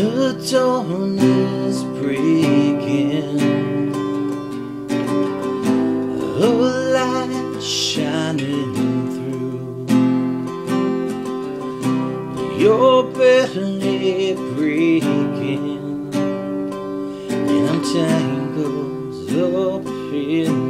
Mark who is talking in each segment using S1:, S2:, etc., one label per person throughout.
S1: The dawn is breaking. your belly breaking And I'm tangled up in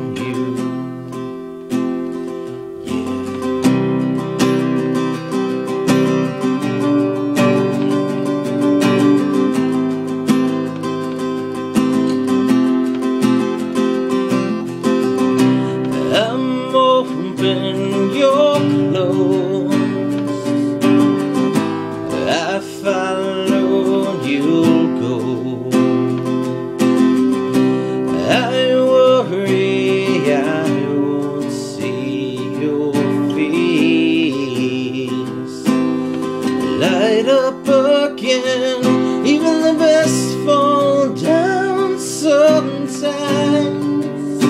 S1: sides.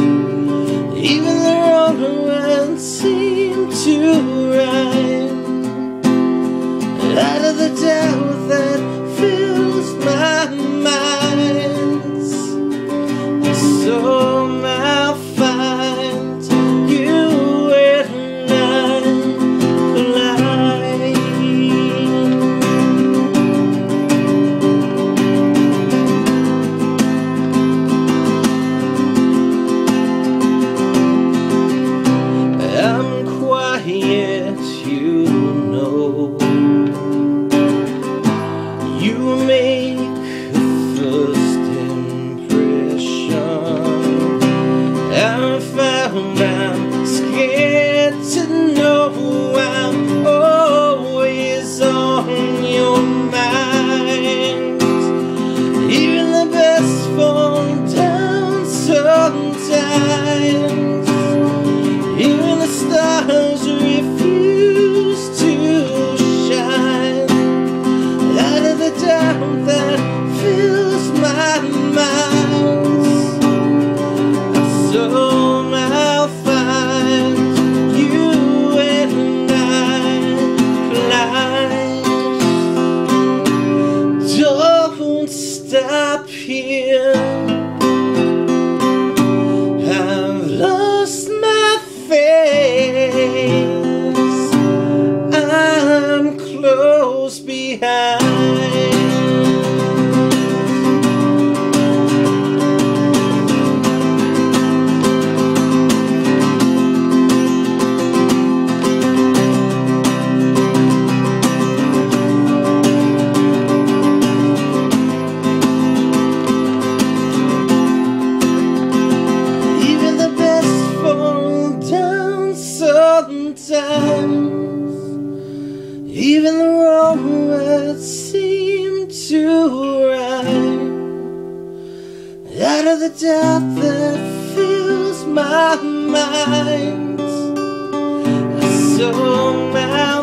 S1: Even the wrong one seemed to rhyme out of the town. yes, you know. goes behind. Even the wrong words seem to rhyme Out of the doubt that fills my mind. I somehow